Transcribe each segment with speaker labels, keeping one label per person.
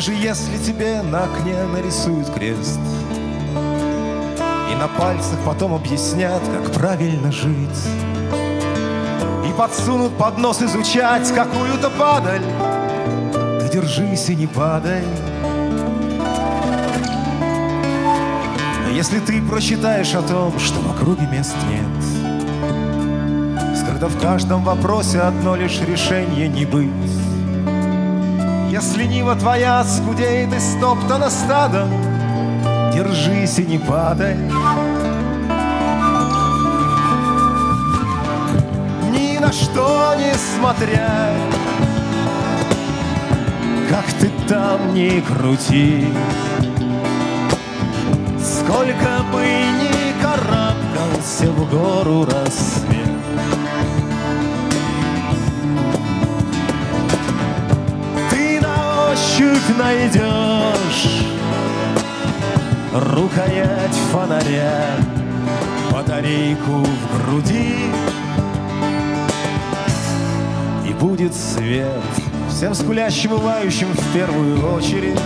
Speaker 1: Даже если тебе на окне нарисуют крест И на пальцах потом объяснят, как правильно жить И подсунут под нос изучать какую-то падаль держись и не падай. Если ты прочитаешь о том, что в округе мест нет Когда в каждом вопросе одно лишь решение не быть если нива твоя скудеет и стоптана стадом, Держись и не падай. Ни на что не смотря, Как ты там ни крути, Сколько бы ни карабкался в гору рассвет, найдешь. Рукоять фонаря, батарейку в груди. И будет свет всем скулящим и лающим в первую очередь.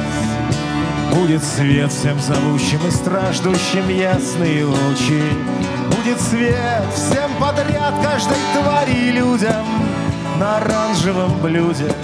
Speaker 1: Будет свет всем зовущим и страждущим ясные лучи. Будет свет всем подряд, каждой твари людям На оранжевом блюде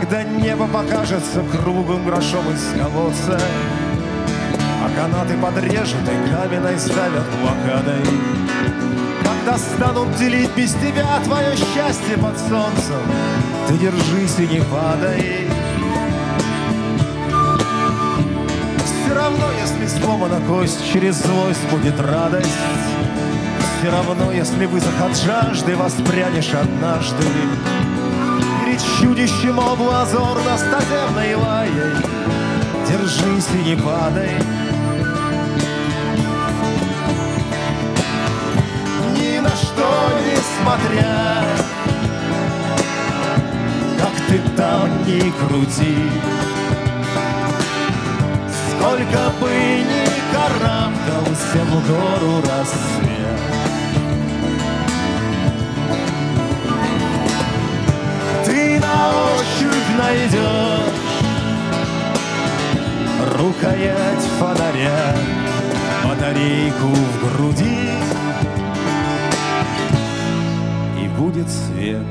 Speaker 1: Когда небо покажется круглым грошом из колодца, А канаты подрежут и каменной ставят блокадой. Когда станут делить без тебя твое счастье под солнцем, Ты держись и не падай. Все равно, если сломана кость, через злость будет радость. Все равно, если высох от жажды, воспрянешь однажды перед чудищем облазорно стаземной лаей. Держись и не падай. Ни на что не смотря, как ты там ни крути. Сколько бы ни карабкался в гору рассвет, Рукоять фонаря, батарейку в груди. И будет свет